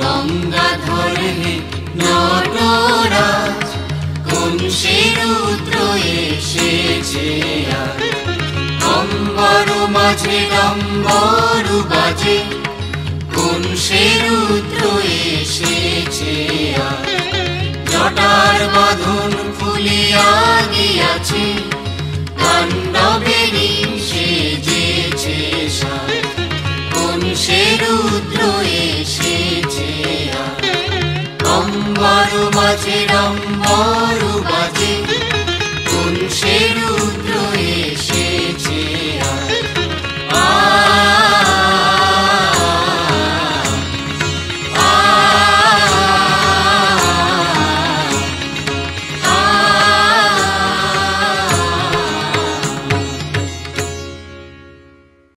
গঙ্গাধর হে কোন সে রুদ্র এসেছে। অম্বর মাঝে ডম্বর বাজে, কোন সে রুদ্র এসেছে। জটার বাঁধন খুলিয়া গিয়াছে তাণ্ডবেরই दुश